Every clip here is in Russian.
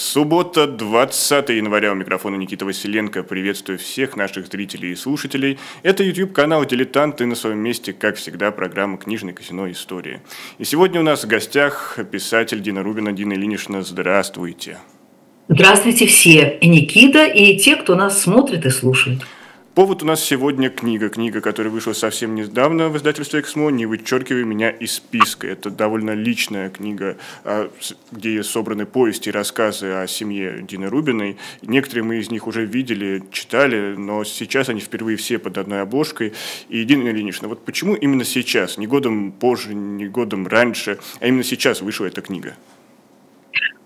Суббота, 20 января. У микрофона Никита Василенко. Приветствую всех наших зрителей и слушателей. Это YouTube-канал «Дилетант» и на своем месте, как всегда, программа «Книжный казино. История». И сегодня у нас в гостях писатель Дина Рубина. Дина Ильинична, здравствуйте. Здравствуйте все, и Никита, и те, кто нас смотрит и слушает. Повод у нас сегодня книга. Книга, которая вышла совсем недавно в издательстве «Эксмо», «Не вычеркивай меня из списка». Это довольно личная книга, а, где собраны повести и рассказы о семье Дины Рубиной. Некоторые мы из них уже видели, читали, но сейчас они впервые все под одной обложкой. И Дина Ильинична, вот почему именно сейчас, не годом позже, не годом раньше, а именно сейчас вышла эта книга?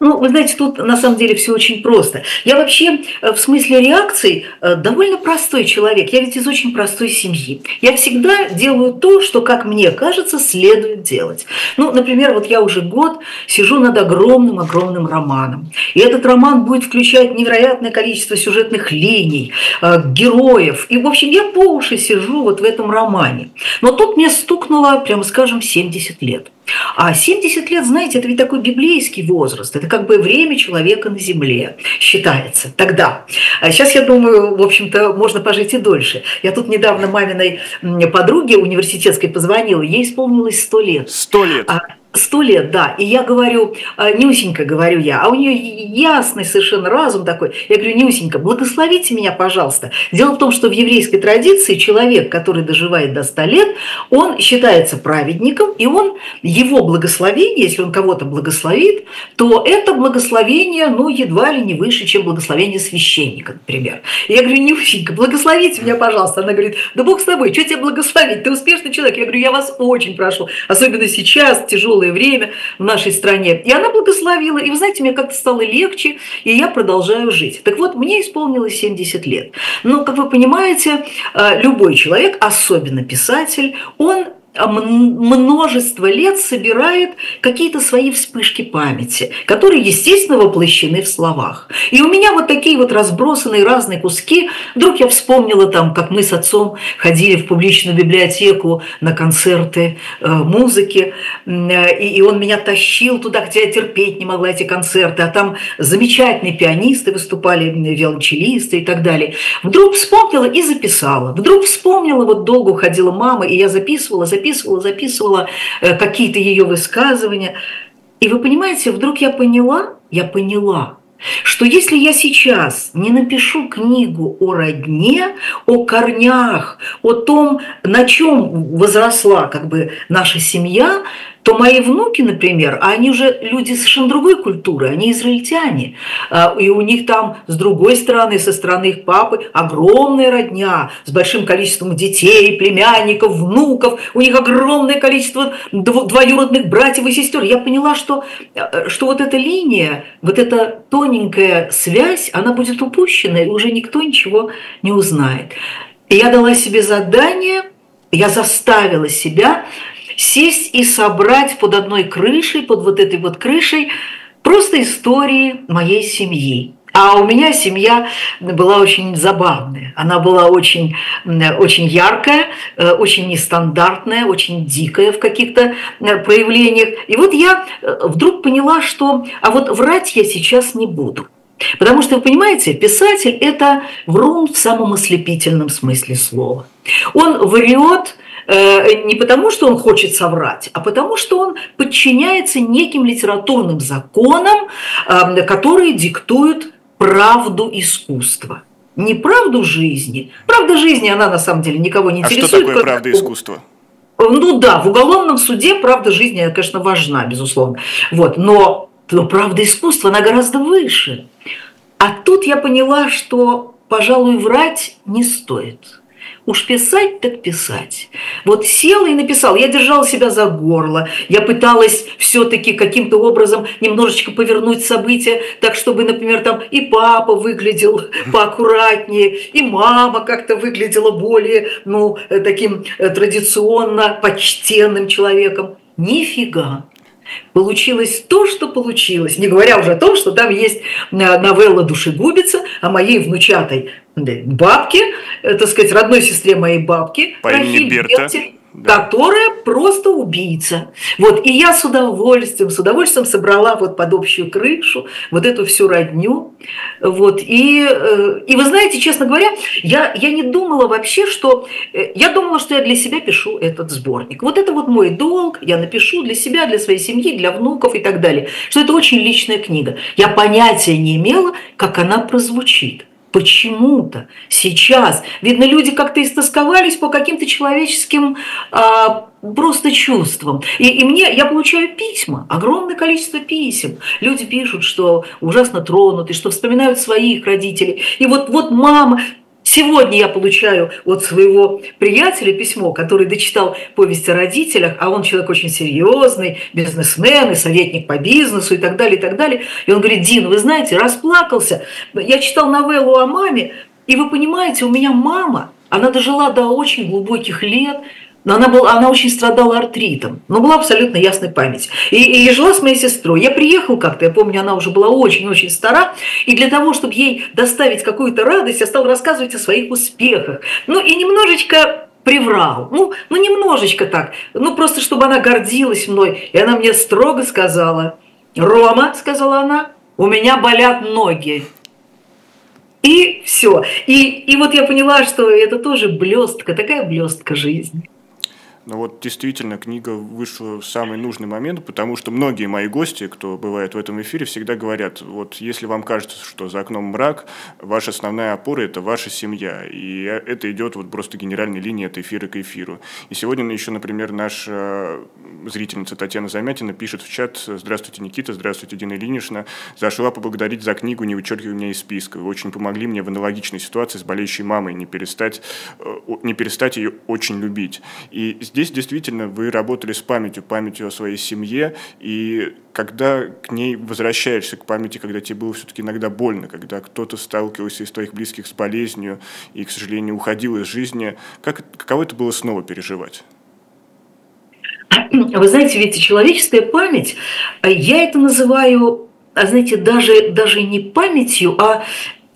Ну, вы знаете, тут на самом деле все очень просто. Я вообще э, в смысле реакций э, довольно простой человек. Я ведь из очень простой семьи. Я всегда делаю то, что, как мне кажется, следует делать. Ну, например, вот я уже год сижу над огромным-огромным романом. И этот роман будет включать невероятное количество сюжетных линий, э, героев. И, в общем, я по уши сижу вот в этом романе. Но тут мне стукнуло, прямо скажем, 70 лет. А 70 лет, знаете, это ведь такой библейский возраст. Это как бы время человека на земле считается тогда. А сейчас, я думаю, в общем-то, можно пожить и дольше. Я тут недавно маминой подруге университетской позвонила, ей исполнилось 100 лет. 100 лет? А, Сто лет, да. И я говорю, «А, Нюсенька, говорю я, а у нее ясный совершенно разум такой. Я говорю, Нюсенька, благословите меня, пожалуйста. Дело в том, что в еврейской традиции человек, который доживает до 100 лет, он считается праведником, и он, его благословение, если он кого-то благословит, то это благословение, ну, едва ли не выше, чем благословение священника, например. Я говорю, Нюсенька, благословите меня, пожалуйста. Она говорит, да Бог с тобой, что тебе благословить? Ты успешный человек. Я говорю, я вас очень прошу, особенно сейчас, тяжелый тяжелое время в нашей стране. И она благословила. И вы знаете, мне как-то стало легче, и я продолжаю жить. Так вот, мне исполнилось 70 лет. Но, как вы понимаете, э, любой человек, особенно писатель, он а множество лет собирает какие-то свои вспышки памяти, которые, естественно, воплощены в словах. И у меня вот такие вот разбросанные разные куски. Вдруг я вспомнила там, как мы с отцом ходили в публичную библиотеку на концерты э, музыки, и, он меня тащил туда, где я терпеть не могла эти концерты, а там замечательные пианисты выступали, виолончелисты и так далее. Вдруг вспомнила и записала. Вдруг вспомнила, вот долго уходила мама, и я записывала, записывала, записывала, записывала э, какие-то ее высказывания. И вы понимаете, вдруг я поняла, я поняла, что если я сейчас не напишу книгу о родне, о корнях, о том, на чем возросла как бы наша семья, то мои внуки, например, а они уже люди совершенно другой культуры, они израильтяне, а, и у них там с другой стороны, со стороны их папы, огромная родня с большим количеством детей, племянников, внуков, у них огромное количество двоюродных братьев и сестер. Я поняла, что, э, что вот эта линия, вот эта тоненькая связь, она будет упущена, и уже никто ничего не узнает. И я дала себе задание, я заставила себя сесть и собрать под одной крышей, под вот этой вот крышей, просто истории моей семьи. А у меня семья была очень забавная. Она была очень, очень яркая, очень нестандартная, очень дикая в каких-то проявлениях. И вот я вдруг поняла, что а вот врать я сейчас не буду. Потому что, вы понимаете, писатель – это врун в самом ослепительном смысле слова. Он врет не потому, что он хочет соврать, а потому, что он подчиняется неким литературным законам, эм, которые диктуют правду искусства. Не правду жизни. Правда жизни, она на самом деле никого не интересует. А что такое правда искусства? Ну да, в уголовном суде правда жизни, конечно, важна, безусловно. Вот, но, но правда искусства, она гораздо выше. А тут я поняла, что, пожалуй, врать не стоит. Уж писать так писать. Вот села и написала. Я держала себя за горло. Я пыталась все-таки каким-то образом немножечко повернуть события, так чтобы, например, там и папа выглядел поаккуратнее, и мама как-то выглядела более, ну, э, таким э, традиционно почтенным человеком. Нифига. Получилось то, что получилось, не говоря уже о том, что там есть э, новелла «Душегубица» о моей внучатой бабке, э, так сказать, родной сестре моей бабки. Имени Берта. Да. которая просто убийца. Вот, и я с удовольствием, с удовольствием собрала вот под общую крышу вот эту всю родню. Вот, и, э, и вы знаете, честно говоря, я, я не думала вообще, что... Э, я думала, что я для себя пишу этот сборник. Вот это вот мой долг, я напишу для себя, для своей семьи, для внуков и так далее. Что это очень личная книга. Я понятия не имела, как она прозвучит почему-то сейчас, видно, люди как-то истосковались по каким-то человеческим а, просто чувствам. И, и мне, я получаю письма, огромное количество писем. Люди пишут, что ужасно тронуты, что вспоминают своих родителей. И вот, вот мама, Сегодня я получаю от своего приятеля письмо, который дочитал повесть о родителях, а он человек очень серьезный, бизнесмен и советник по бизнесу и так далее, и так далее. И он говорит, Дин, вы знаете, расплакался. Я читал новеллу о маме, и вы понимаете, у меня мама, она дожила до очень глубоких лет, но она, была, она очень страдала артритом, но была абсолютно ясной память. И, и жила с моей сестрой. Я приехал как-то, я помню, она уже была очень-очень стара, и для того, чтобы ей доставить какую-то радость, я стал рассказывать о своих успехах. Ну и немножечко приврал. Ну, ну немножечко так. Ну просто, чтобы она гордилась мной. И она мне строго сказала, «Рома», — сказала она, — «у меня болят ноги». И все. И, и вот я поняла, что это тоже блестка, такая блестка жизни. Но вот действительно книга вышла в самый нужный момент, потому что многие мои гости, кто бывает в этом эфире, всегда говорят, вот если вам кажется, что за окном мрак, ваша основная опора – это ваша семья. И это идет вот просто генеральной линии от эфира к эфиру. И сегодня еще, например, наша зрительница Татьяна Замятина пишет в чат «Здравствуйте, Никита, здравствуйте, Дина Ильинична. Зашла поблагодарить за книгу «Не вычеркивай меня из списка». Вы очень помогли мне в аналогичной ситуации с болеющей мамой не перестать, э, не перестать ее очень любить. И Здесь действительно вы работали с памятью, памятью о своей семье, и когда к ней возвращаешься, к памяти, когда тебе было все-таки иногда больно, когда кто-то сталкивался из твоих близких с болезнью и, к сожалению, уходил из жизни, как, каково это было снова переживать? Вы знаете, ведь человеческая память, я это называю, а знаете, даже, даже не памятью, а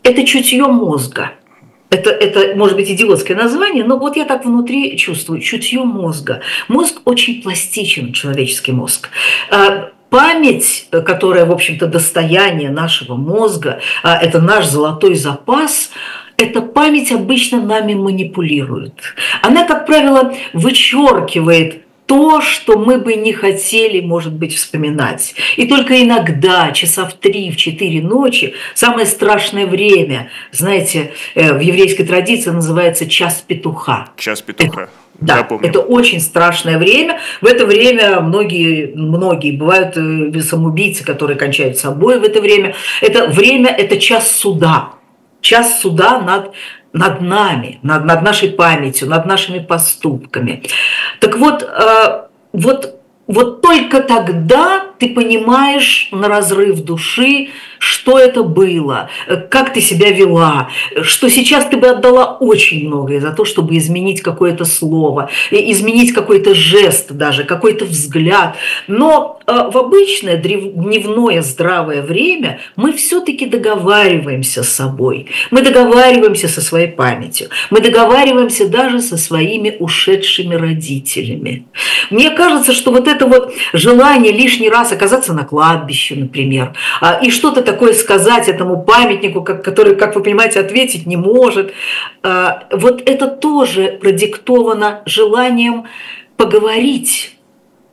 это чутье мозга – это, это может быть идиотское название, но вот я так внутри чувствую, чутье мозга. Мозг очень пластичен, человеческий мозг. А, память, которая, в общем-то, достояние нашего мозга, а, это наш золотой запас, эта память обычно нами манипулирует. Она, как правило, вычеркивает то, что мы бы не хотели, может быть, вспоминать. И только иногда, часа в три, в четыре ночи, самое страшное время, знаете, э, в еврейской традиции называется час петуха. Час петуха. Это, да, это очень страшное время. В это время многие, многие бывают э, самоубийцы, которые кончают собой в это время. Это время, это час суда. Час суда над над нами, над, над нашей памятью, над нашими поступками. Так вот, э, вот, вот только тогда ты понимаешь на разрыв души, что это было, как ты себя вела, что сейчас ты бы отдала очень многое за то, чтобы изменить какое-то слово, изменить какой-то жест даже, какой-то взгляд. Но в обычное дневное здравое время мы все-таки договариваемся с собой, мы договариваемся со своей памятью, мы договариваемся даже со своими ушедшими родителями. Мне кажется, что вот это вот желание лишний раз оказаться на кладбище, например, а, и что-то такое сказать этому памятнику, который, как вы понимаете, ответить не может. А, вот это тоже продиктовано желанием поговорить,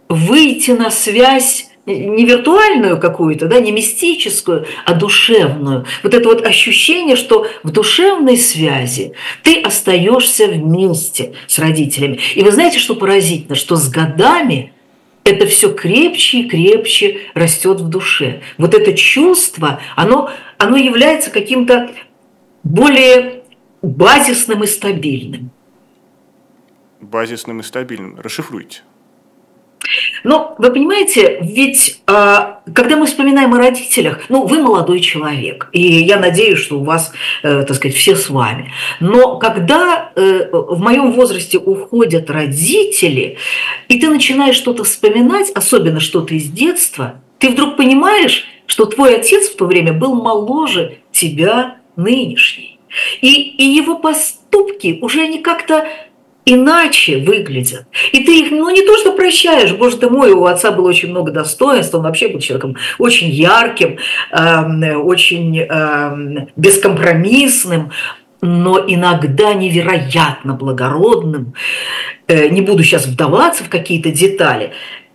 выйти на связь не виртуальную какую-то, да, не мистическую, а душевную. Вот это вот ощущение, что в душевной связи ты остаешься вместе с родителями. И вы знаете, что поразительно, что с годами это все крепче и крепче растет в душе. Вот это чувство, оно, оно является каким-то более базисным и стабильным. Базисным и стабильным. Расшифруйте. Но вы понимаете, ведь а, когда мы вспоминаем о родителях, ну, вы молодой человек, и я надеюсь, что у вас, э, так сказать, все с вами. Но когда э, в моем возрасте уходят родители, и ты начинаешь что-то вспоминать, особенно что-то из детства, ты вдруг понимаешь, что твой отец в то время был моложе тебя нынешний. И, и его поступки уже не как-то иначе выглядят. И ты их, ну, не то, что прощаешь, боже ты мой, у отца было очень много достоинств, он вообще был человеком очень ярким, э, очень э, бескомпромиссным, но иногда невероятно благородным. Э, не буду сейчас вдаваться в какие-то детали.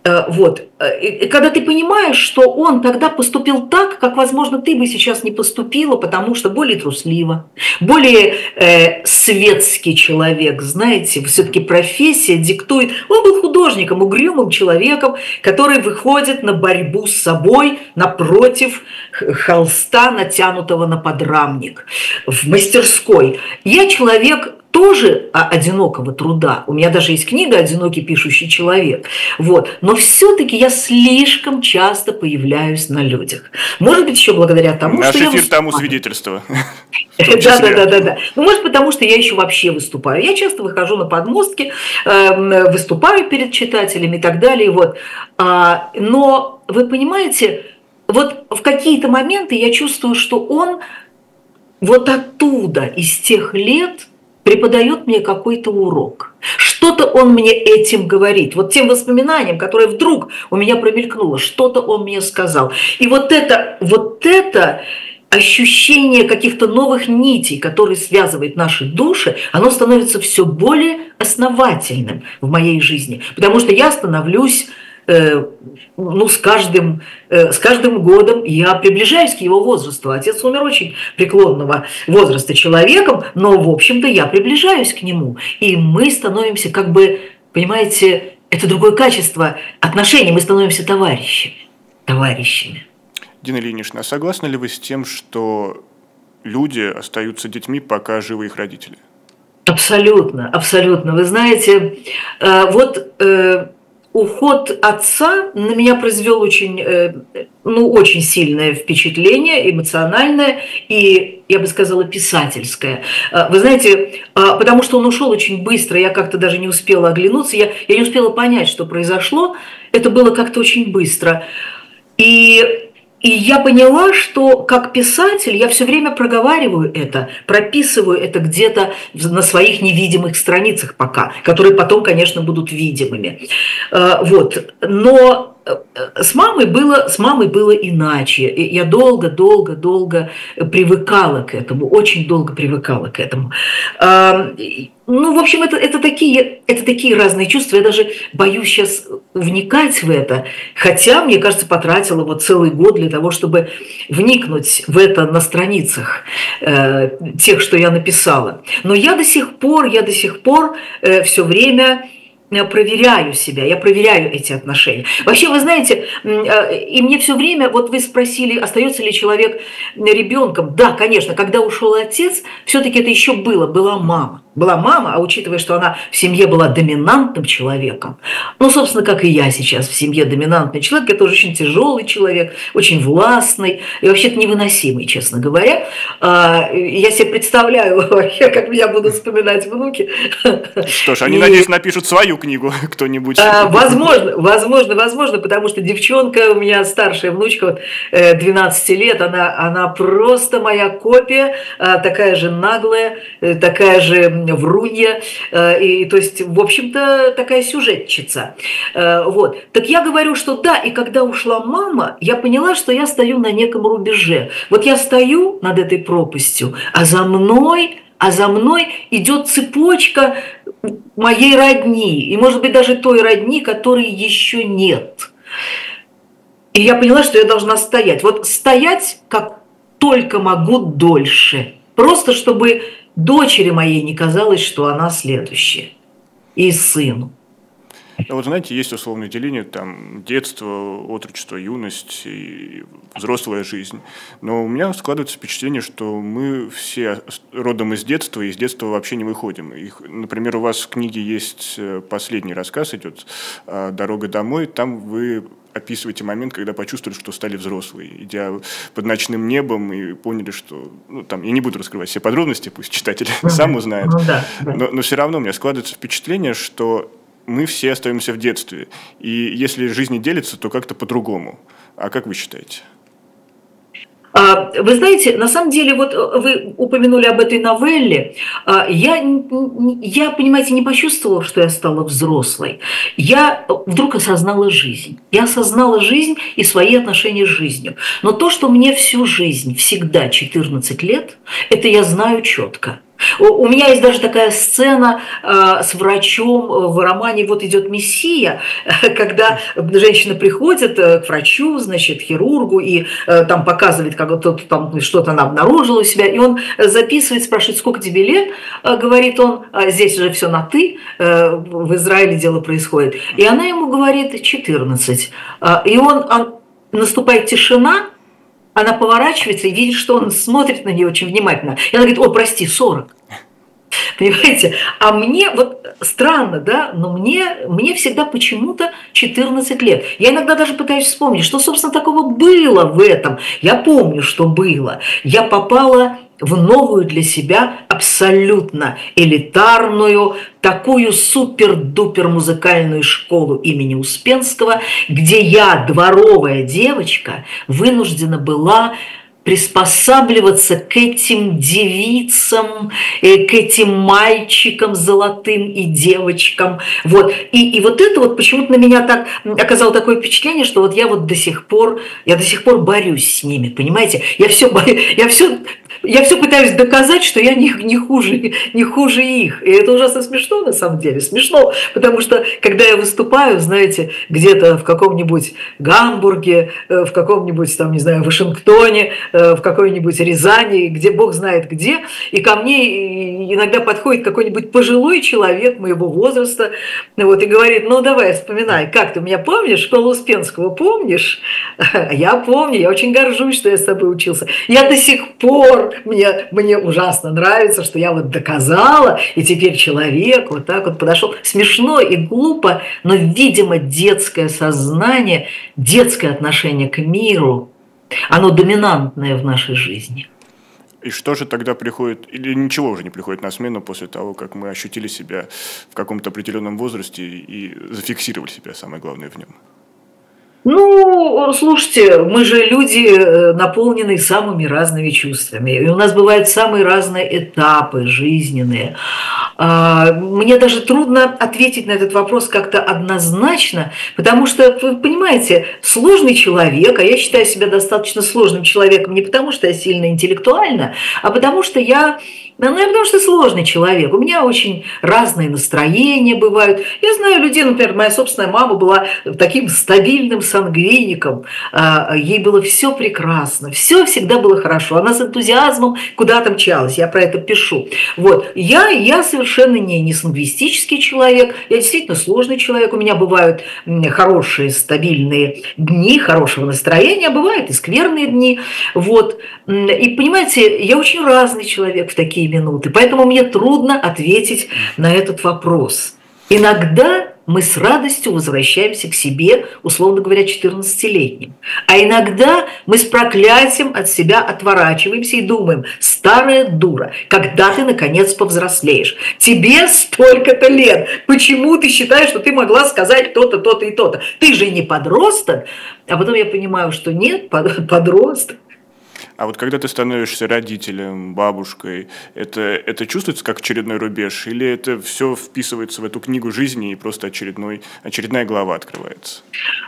Э, вот. Э, и когда ты понимаешь, что он тогда поступил так, как, возможно, ты бы сейчас не поступила, потому что более трусливо, более э, светский человек, знаете, все-таки профессия диктует. Он был художником, угрюмым человеком, который выходит на борьбу с собой напротив холста, натянутого на подрамник в мастерской. Я человек тоже одинокого труда. У меня даже есть книга «Одинокий пишущий человек». Вот. Но все-таки я слишком часто появляюсь на людях. Может быть, еще благодаря тому, Наш что эфир я тому свидетельство. Да, да, да, да, да. Ну, может, потому что я еще вообще выступаю. Я часто выхожу на подмостки, эм, выступаю перед читателями и так далее. Вот. А, но вы понимаете, вот в какие-то моменты я чувствую, что он вот оттуда, из тех лет, преподает мне какой-то урок. Что-то он мне этим говорит. Вот тем воспоминанием, которое вдруг у меня промелькнуло, что-то он мне сказал. И вот это, вот это ощущение каких-то новых нитей, которые связывают наши души, оно становится все более основательным в моей жизни. Потому что я становлюсь ну, с каждым, э, с каждым годом я приближаюсь к его возрасту. Отец умер очень преклонного возраста человеком, но, в общем-то, я приближаюсь к нему. И мы становимся как бы, понимаете, это другое качество отношений, мы становимся товарищами. Товарищами. Дина Ильинична, а согласны ли вы с тем, что люди остаются детьми, пока живы их родители? Абсолютно, абсолютно. Вы знаете, э, вот уход отца на меня произвел очень, э, ну, очень сильное впечатление, эмоциональное и, я бы сказала, писательское. Э, вы знаете, э, потому что он ушел очень быстро, я как-то даже не успела оглянуться, я, я не успела понять, что произошло, это было как-то очень быстро. И и я поняла, что как писатель я все время проговариваю это, прописываю это где-то на своих невидимых страницах пока, которые потом, конечно, будут видимыми. Э, вот. Но Э, с мамой было, с мамой было иначе. Я долго, долго, долго привыкала к этому, очень долго привыкала к этому. Ну, в общем, это, это, такие, это такие разные чувства. Я даже боюсь сейчас вникать в это. Хотя, мне кажется, потратила вот целый год для того, чтобы вникнуть в это на страницах э, тех, что я написала. Но я до сих пор, я до сих пор э, все время проверяю себя, я проверяю эти отношения. Вообще, вы знаете, э, и мне все время, вот вы спросили, остается ли человек ребенком. Да, конечно, когда ушел отец, все-таки это еще было, была мама была мама, а учитывая, что она в семье была доминантным человеком, ну, собственно, как и я сейчас в семье доминантный человек, я тоже очень тяжелый человек, очень властный и вообще-то невыносимый, честно говоря. А, я себе представляю вообще, как меня будут вспоминать внуки. Что ж, они, и... надеюсь, напишут свою книгу кто-нибудь. А, возможно, возможно, возможно, потому что девчонка, у меня старшая внучка, 12 э, лет, она, она просто моя копия, а, такая же наглая, э, такая же врунья, э, и, то есть, в общем-то, такая сюжетчица. Э, вот. Так я говорю, что да, и когда ушла мама, я поняла, что я стою на неком рубеже. Вот я стою над этой пропастью, а за мной а за мной идет цепочка моей родни, и, может быть, даже той родни, которой еще нет. И я поняла, что я должна стоять. Вот стоять как только могу дольше. Просто чтобы дочери моей не казалось, что она следующая. И сыну. А вот знаете, есть условное деление, там, детство, отрочество, юность и взрослая жизнь. Но у меня складывается впечатление, что мы все родом из детства, и из детства вообще не выходим. Их, например, у вас в книге есть э, последний рассказ идет а, «Дорога домой», там вы описываете момент, когда почувствовали, что стали взрослые, идя под ночным небом и поняли, что, ну, там, я не буду раскрывать все подробности, пусть читатель сам узнает, ну, да, да. Но, но все равно у меня складывается впечатление, что мы все остаемся в детстве, и если жизнь не делится, то как-то по-другому. А как вы считаете? А, вы знаете, на самом деле, вот э, вы упомянули об этой новелле. А, я, я, понимаете, не почувствовала, что я стала взрослой. Я вдруг осознала жизнь. Я осознала жизнь и свои отношения с жизнью. Но то, что мне всю жизнь, всегда 14 лет, это я знаю четко. У меня есть даже такая сцена э, с врачом э, в романе «Вот идет Мессия», когда женщина приходит э, к врачу, значит, хирургу, и там показывает, как то там что-то она обнаружила у себя, и он записывает, спрашивает, сколько тебе лет, говорит он, а здесь же все на «ты», в Израиле дело происходит. И она ему говорит 14. И он, он наступает тишина, она поворачивается и видит, что он смотрит на нее очень внимательно. И она говорит, о, прости, 40. Понимаете? А мне, вот странно, да, но мне, мне всегда почему-то 14 лет. Я иногда даже пытаюсь вспомнить, что, собственно, такого было в этом. Я помню, что было. Я попала в новую для себя абсолютно элитарную, такую супер-дупер музыкальную школу имени Успенского, где я, дворовая девочка, вынуждена была приспосабливаться к этим девицам, э, к этим мальчикам золотым и девочкам. Вот. И, и вот это вот почему-то на меня так оказало такое впечатление, что вот я вот до сих пор, я до сих пор борюсь с ними, понимаете? Я все, я все я все пытаюсь доказать, что я не, не, хуже, не хуже их. И это ужасно смешно, на самом деле. Смешно, потому что, когда я выступаю, знаете, где-то в каком-нибудь Гамбурге, э, в каком-нибудь, там, не знаю, Вашингтоне, э, в какой-нибудь Рязани, где бог знает где, и ко мне иногда подходит какой-нибудь пожилой человек моего возраста, вот, и говорит, ну, давай, вспоминай, как ты меня помнишь, школу Успенского помнишь? Я помню, я очень горжусь, что я с тобой учился. Я до сих пор мне, мне ужасно нравится, что я вот доказала, и теперь человек вот так вот подошел. Смешно и глупо, но, видимо, детское сознание, детское отношение к миру, оно доминантное в нашей жизни. И что же тогда приходит, или ничего уже не приходит на смену после того, как мы ощутили себя в каком-то определенном возрасте и зафиксировали себя, самое главное, в нем? Ну, слушайте, мы же люди, э, наполненные самыми разными чувствами. И у нас бывают самые разные этапы жизненные. А, мне даже трудно ответить на этот вопрос как-то однозначно, потому что, вы понимаете, сложный человек, а я считаю себя достаточно сложным человеком не потому, что я сильно интеллектуальна, а потому что я ну, я потому что сложный человек. У меня очень разные настроения бывают. Я знаю людей, например, моя собственная мама была таким стабильным сангвиником. А, ей было все прекрасно, все всегда было хорошо. Она с энтузиазмом куда-то мчалась. Я про это пишу. Вот. Я, я совершенно не, не сангвистический человек. Я действительно сложный человек. У меня бывают хорошие, стабильные дни, хорошего настроения. А бывают и скверные дни. Вот. И понимаете, я очень разный человек в такие минуты. Поэтому мне трудно ответить на этот вопрос. Иногда мы с радостью возвращаемся к себе, условно говоря, 14-летним. А иногда мы с проклятием от себя отворачиваемся и думаем, старая дура, когда ты наконец повзрослеешь? Тебе столько-то лет. Почему ты считаешь, что ты могла сказать то-то, то-то и то-то? Ты же не подросток. А потом я понимаю, что нет, подросток. А вот когда ты становишься родителем, бабушкой, это, это чувствуется как очередной рубеж? Или это все вписывается в эту книгу жизни и просто очередной, очередная глава открывается?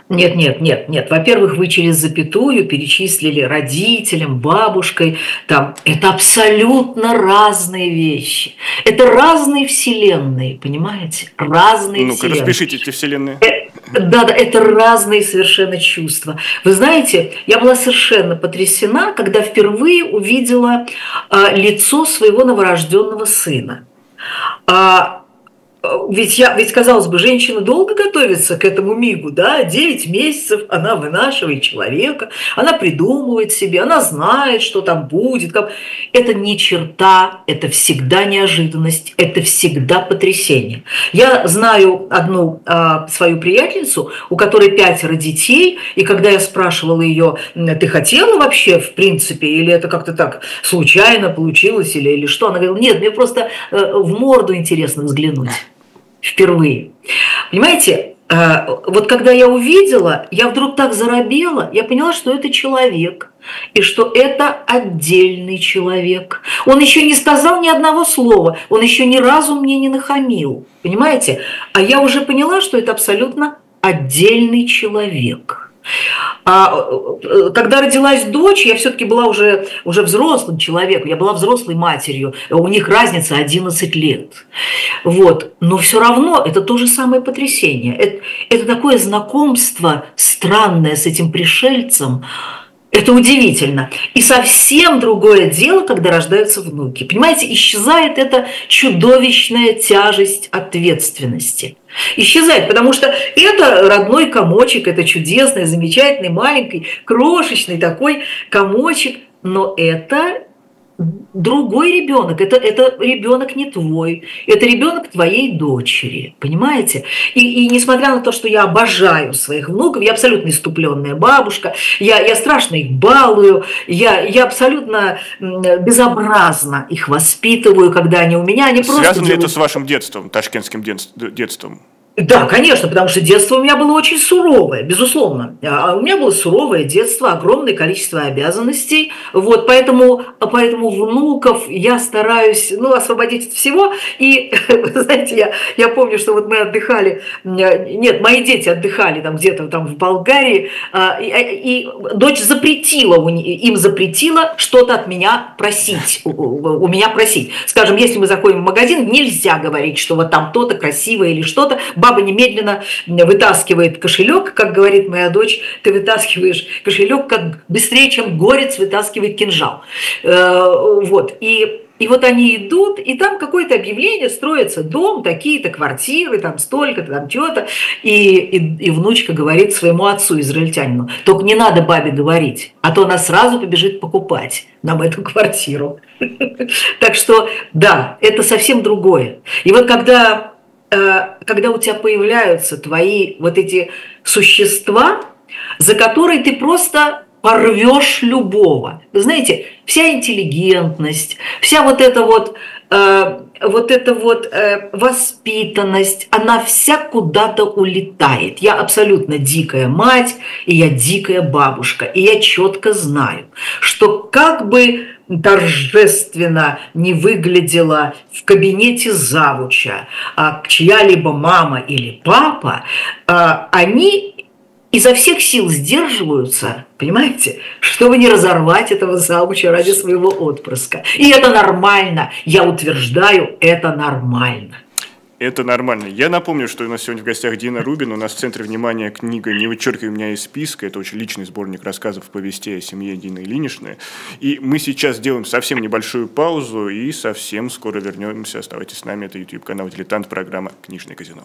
Нет, нет, нет, нет. Во-первых, вы через запятую перечислили родителям, бабушкой. Там, это абсолютно разные вещи. Это разные вселенные, понимаете? Разные Ну-ка, вселенные. распишите эти вселенные. Э, да, да, это разные совершенно чувства. Вы знаете, я была совершенно потрясена, когда впервые увидела а, лицо своего новорожденного сына. Ведь, я, ведь, казалось бы, женщина долго готовится к этому мигу, да, 9 месяцев она вынашивает человека, она придумывает себе, она знает, что там будет. Как... Это не черта, это всегда неожиданность, это всегда потрясение. Я знаю одну а, свою приятельницу, у которой пятеро детей, и когда я спрашивала ее, ты хотела вообще, в принципе, или это как-то так случайно получилось, или, или что, она говорила, нет, мне просто э, в морду интересно взглянуть впервые. Понимаете, э, вот когда я увидела, я вдруг так заробела, я поняла, что это человек, и что это отдельный человек. Он еще не сказал ни одного слова, он еще ни разу мне не нахамил, понимаете? А я уже поняла, что это абсолютно отдельный человек. А э, когда родилась дочь, я все-таки была уже, уже взрослым человеком, я была взрослой матерью, у них разница 11 лет. Вот. Но все равно это то же самое потрясение. Это, это такое знакомство странное с этим пришельцем, это удивительно. И совсем другое дело, когда рождаются внуки. Понимаете, исчезает эта чудовищная тяжесть ответственности. Исчезает, потому что это родной комочек, это чудесный, замечательный, маленький, крошечный такой комочек, но это другой ребенок, это, это ребенок не твой, это ребенок твоей дочери, понимаете? И, и несмотря на то, что я обожаю своих внуков, я абсолютно иступленная бабушка, я, я страшно их балую, я, я абсолютно безобразно их воспитываю, когда они у меня, они просто... Связано ли это с вашим детством, ташкентским детством? Да, конечно, потому что детство у меня было очень суровое, безусловно. А у меня было суровое детство, огромное количество обязанностей. Вот, поэтому, поэтому внуков я стараюсь ну, освободить от всего. И, знаете, я, я помню, что вот мы отдыхали, нет, мои дети отдыхали там где-то там в Болгарии, а, и, и дочь запретила, им запретила что-то от меня просить, у меня просить. Скажем, если мы заходим в магазин, нельзя говорить, что вот там то-то красивое или что-то, баба немедленно вытаскивает кошелек, как говорит моя дочь, ты вытаскиваешь кошелек как быстрее, чем горец вытаскивает кинжал. Э, вот. И и вот они идут, и там какое-то объявление, строится дом, такие-то квартиры, там столько-то, там чего-то. И, и, и внучка говорит своему отцу, израильтянину, только не надо бабе говорить, а то она сразу побежит покупать нам эту квартиру. Так что, да, это совсем другое. И вот когда когда у тебя появляются твои вот эти существа, за которые ты просто порвешь любого. Вы знаете, вся интеллигентность, вся вот эта вот, э, вот эта вот э, воспитанность, она вся куда-то улетает. Я абсолютно дикая мать, и я дикая бабушка, и я четко знаю, что как бы торжественно не выглядела в кабинете завуча а, чья-либо мама или папа, а, они изо всех сил сдерживаются, понимаете, чтобы не разорвать этого завуча ради своего отпрыска. И это нормально, я утверждаю, это нормально. Это нормально. Я напомню, что у нас сегодня в гостях Дина Рубин. У нас в центре внимания книга «Не вычеркивай меня из списка». Это очень личный сборник рассказов, повестей о семье Дины Ильиничны. И мы сейчас сделаем совсем небольшую паузу и совсем скоро вернемся. Оставайтесь с нами. Это YouTube-канал «Дилетант», программа «Книжное казино».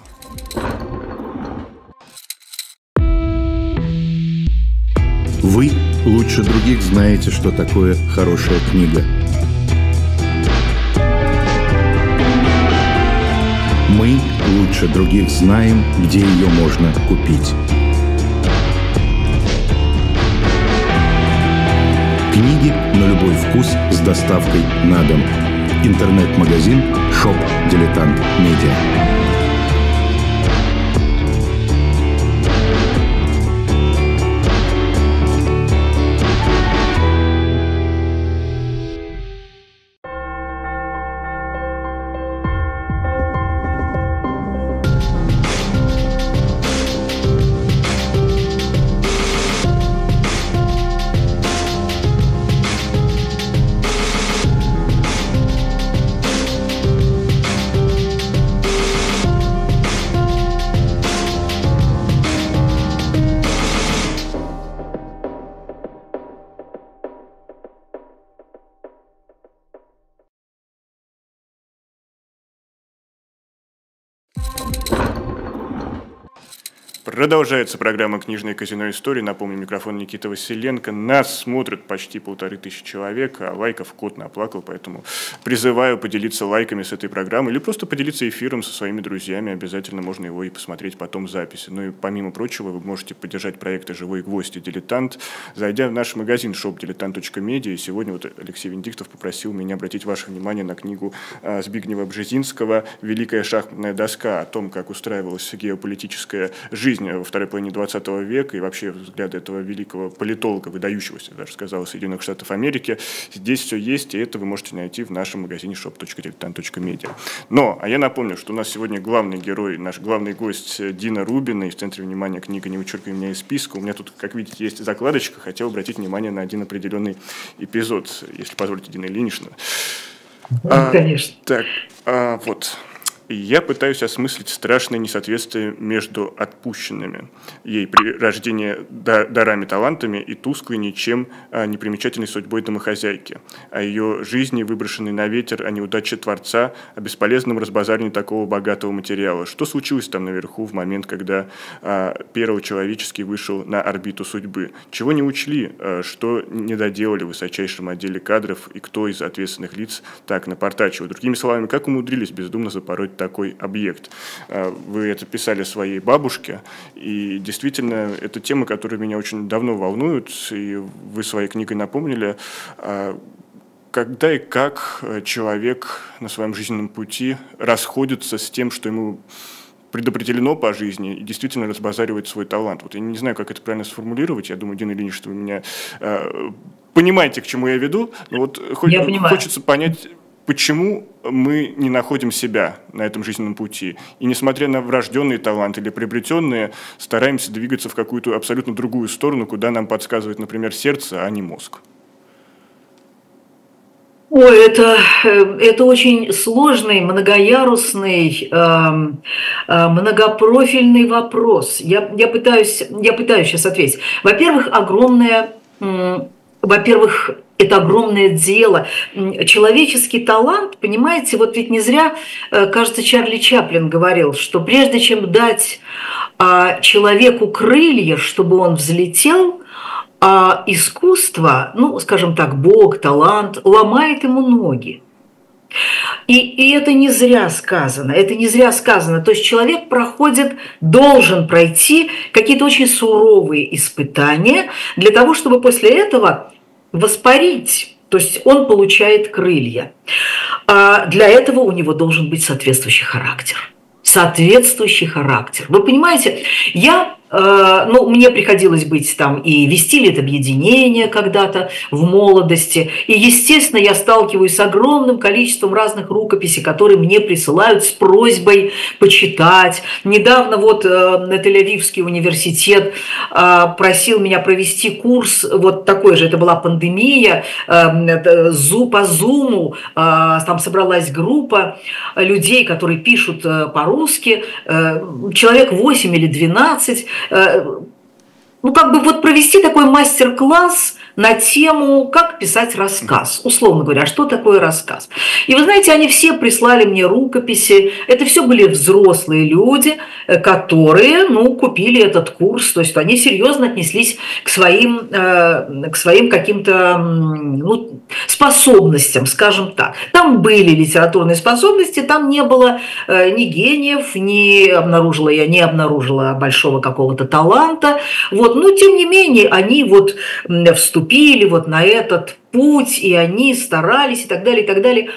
Вы лучше других знаете, что такое хорошая книга – Мы лучше других знаем, где ее можно купить. Книги на любой вкус с доставкой на дом. Интернет-магазин «Shop Дилетант Медиа». Продолжается программа «Книжное казино истории». Напомню, микрофон Никита Василенко. Нас смотрят почти полторы тысячи человек, а лайков кот наплакал, поэтому призываю поделиться лайками с этой программой или просто поделиться эфиром со своими друзьями. Обязательно можно его и посмотреть потом в записи. Ну и помимо прочего, вы можете поддержать проекты «Живой гвоздь» и «Дилетант», зайдя в наш магазин shopdiletant.media. И сегодня вот Алексей Венедиктов попросил меня обратить ваше внимание на книгу а, Збигнева Бжезинского «Великая шахматная доска» о том, как устраивалась геополитическая жизнь жизнь во второй половине 20 века и вообще взгляды этого великого политолога, выдающегося, даже сказал, Соединенных Штатов Америки. Здесь все есть, и это вы можете найти в нашем магазине shop.diletant.media. Но, а я напомню, что у нас сегодня главный герой, наш главный гость Дина Рубина, и в центре внимания книга «Не вычеркивай меня из списка». У меня тут, как видите, есть закладочка. Хотел обратить внимание на один определенный эпизод, если позволите, Дина Ильинична. А, Конечно. Так, а, вот. Я пытаюсь осмыслить страшное несоответствие между отпущенными ей при рождении дарами, талантами и тусклой, ничем а, не примечательной судьбой домохозяйки, о ее жизни, выброшенной на ветер, о неудаче Творца, о бесполезном разбазаривании такого богатого материала. Что случилось там наверху в момент, когда а, первый человеческий вышел на орбиту судьбы? Чего не учли, а, что не доделали в высочайшем отделе кадров и кто из ответственных лиц так напортачивал? Другими словами, как умудрились бездумно запороть такой объект. А, вы это писали своей бабушке, и действительно, это тема, которая меня очень давно волнует, и вы своей книгой напомнили, а, когда и как человек на своем жизненном пути расходится с тем, что ему предопределено по жизни и действительно разбазаривает свой талант. Вот я не знаю, как это правильно сформулировать. Я думаю, Дина Ильич, что вы меня э, понимаете, к чему я веду. Но вот хоть, хочется понять, почему мы не находим себя на этом жизненном пути. И несмотря на врожденные таланты или приобретенные, стараемся двигаться в какую-то абсолютно другую сторону, куда нам подсказывает, например, сердце, а не мозг. Ой, это, э, это очень сложный, многоярусный, эм, э, многопрофильный вопрос. Я, я, пытаюсь, я пытаюсь сейчас ответить. Во-первых, огромное, во-первых, это огромное дело. Человеческий талант, понимаете, вот ведь не зря, э, кажется, Чарли Чаплин говорил, что прежде чем дать а, человеку крылья, чтобы он взлетел, а искусство, ну, скажем так, Бог, талант, ломает ему ноги. И, и это не зря сказано, это не зря сказано. То есть человек проходит, должен пройти какие-то очень суровые испытания для того, чтобы после этого воспарить. То есть он получает крылья. А для этого у него должен быть соответствующий характер. Соответствующий характер. Вы понимаете, я ну, мне приходилось быть там и вести лет объединения когда-то в молодости. И, естественно, я сталкиваюсь с огромным количеством разных рукописей, которые мне присылают с просьбой почитать. Недавно вот э, Тель-Авивский университет э, просил меня провести курс, вот такой же, это была пандемия, по Зуму, там собралась группа людей, которые пишут по-русски, человек 8 или 12, Э, ну, как бы вот провести такой мастер-класс на тему, как писать рассказ, условно говоря, что такое рассказ. И вы знаете, они все прислали мне рукописи, это все были взрослые люди, э, которые, ну, купили этот курс, то есть они серьезно отнеслись к своим, э, к своим каким-то ну, способностям, скажем так. Там были литературные способности, там не было э, ни гениев, ни обнаружила я, не обнаружила большого какого-то таланта, вот, но тем не менее они вот вступили вот на этот путь, и они старались, и так далее, и так далее.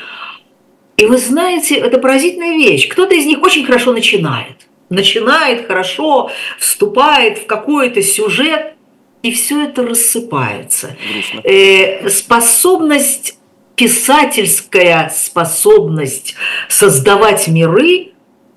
И вы знаете, это поразительная вещь. Кто-то из них очень хорошо начинает. Начинает хорошо, вступает в какой-то сюжет, и все это рассыпается. Э, способность, писательская способность создавать миры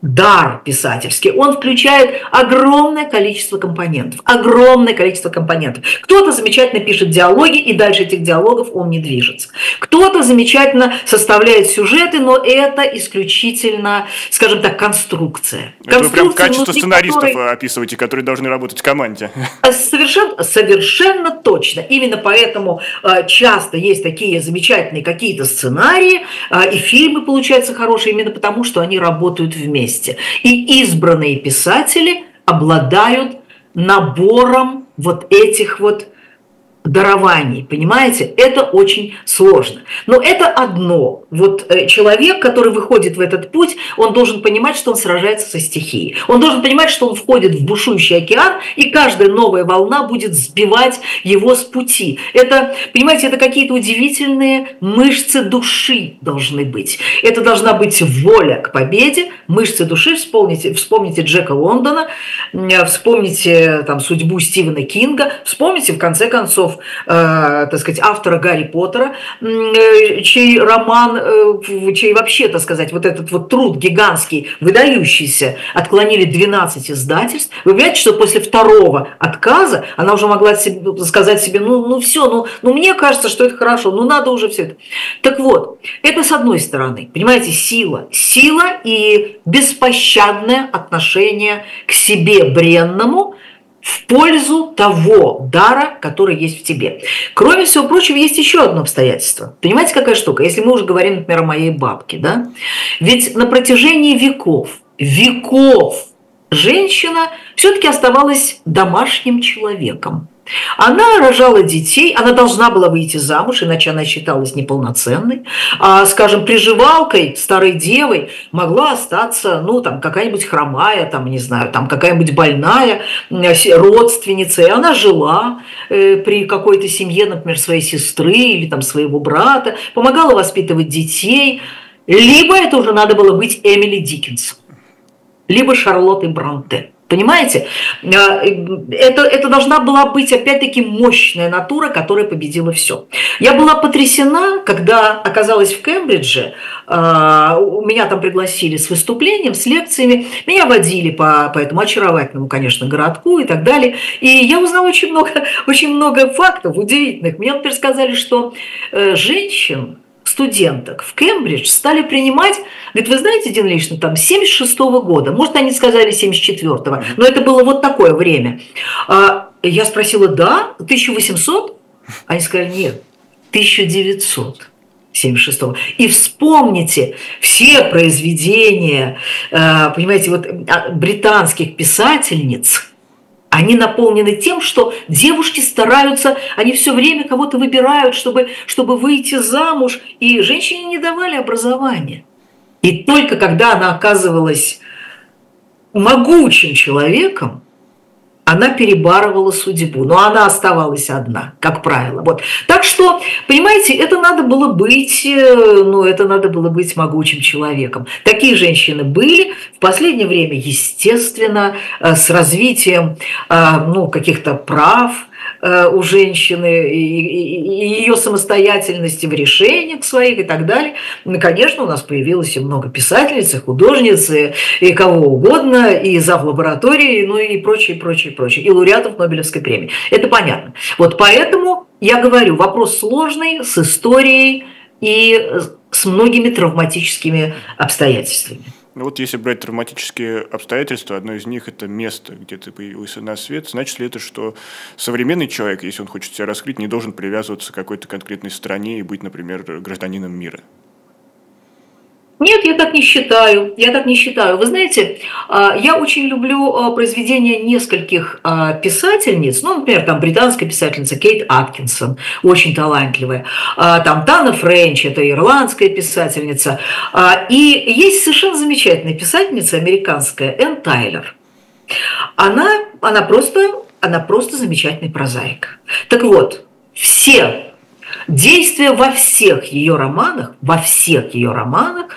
дар писательский, он включает огромное количество компонентов, огромное количество компонентов. Кто-то замечательно пишет диалоги, и дальше этих диалогов он не движется. Кто-то замечательно составляет сюжеты, но это исключительно, скажем так, конструкция. Это вы прям качество сценаристов которой... описываете, которые должны работать в команде. Совершенно, совершенно точно. Именно поэтому э, часто есть такие замечательные какие-то сценарии, э, и фильмы получаются хорошие именно потому, что они работают вместе вместе. И избранные писатели обладают набором вот этих вот дарований, понимаете? Это очень сложно. Но это одно. Вот э, человек, который выходит в этот путь, он должен понимать, что он сражается со стихией. Он должен понимать, что он входит в бушующий океан, и каждая новая волна будет сбивать его с пути. Это, понимаете, это какие-то удивительные мышцы души должны быть. Это должна быть воля к победе, мышцы души. Вспомните, вспомните Джека Лондона, вспомните там судьбу Стивена Кинга, вспомните в конце концов авторов, э, так сказать, автора Гарри Поттера, э, чей роман, э, чей вообще, так сказать, вот этот вот труд гигантский, выдающийся, отклонили 12 издательств. Вы понимаете, что после второго отказа она уже могла сказать себе, ну, ну все, ну, ну мне кажется, что это хорошо, ну надо уже все это. Так вот, это с одной стороны, понимаете, сила. Сила и беспощадное отношение к себе бренному – в пользу того дара, который есть в тебе. Кроме всего прочего, есть еще одно обстоятельство. Понимаете, какая штука? Если мы уже говорим, например, о моей бабке, да? Ведь на протяжении веков, веков женщина все-таки оставалась домашним человеком. Она рожала детей, она должна была выйти замуж, иначе она считалась неполноценной. А, скажем, приживалкой, старой девой могла остаться, ну, там, какая-нибудь хромая, там, не знаю, там, какая-нибудь больная родственница, и она жила э, при какой-то семье, например, своей сестры или там своего брата, помогала воспитывать детей. Либо это уже надо было быть Эмили Диккенсом, либо Шарлоттой Бронте. Понимаете? А, это, это должна была быть, опять-таки, мощная натура, которая победила все. Я была потрясена, когда оказалась в Кембридже, а, меня там пригласили с выступлением, с лекциями, меня водили по, по этому очаровательному, конечно, городку и так далее. И я узнала очень много, очень много фактов удивительных. Мне, например, сказали, что э, женщин студенток в Кембридж стали принимать, говорит, вы знаете, Дин Ильич, там 76 -го года, может, они сказали 74-го, но это было вот такое время. А, я спросила, да, 1800? Они сказали, нет, 1900. 76 -го. И вспомните все произведения, э, понимаете, вот а, британских писательниц – они наполнены тем, что девушки стараются, они все время кого-то выбирают, чтобы, чтобы выйти замуж, и женщине не давали образования. И только когда она оказывалась могучим человеком, она перебарывала судьбу, но она оставалась одна, как правило. Вот. Так что, понимаете, это надо было быть, э, ну, это надо было быть могучим человеком. Такие женщины были. В последнее время, естественно, э, с развитием э, ну, каких-то прав, у женщины и ее самостоятельности в решениях своих и так далее. Конечно, у нас появилось и много писательниц, и художниц, и, и кого угодно, и зав. лаборатории, ну и прочее, прочее, прочее, и лауреатов Нобелевской премии. Это понятно. Вот поэтому я говорю, вопрос сложный, с историей и с многими травматическими обстоятельствами. Ну вот если брать травматические обстоятельства, одно из них – это место, где ты появился на свет, значит ли это, что современный человек, если он хочет себя раскрыть, не должен привязываться к какой-то конкретной стране и быть, например, гражданином мира? Нет, я так не считаю. Я так не считаю. Вы знаете, а, я очень люблю а, произведения нескольких а, писательниц. Ну, например, там британская писательница Кейт Аткинсон, очень талантливая. Там Тана Френч, это ирландская писательница. И есть совершенно замечательная писательница американская Энн Тайлер. Она, она, просто, она просто замечательный прозаик. Так вот, все Действие во всех ее романах, во всех ее романах